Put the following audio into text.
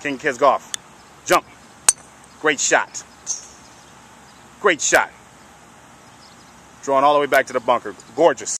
King Kids Golf. Jump. Great shot. Great shot. Drawing all the way back to the bunker. Gorgeous.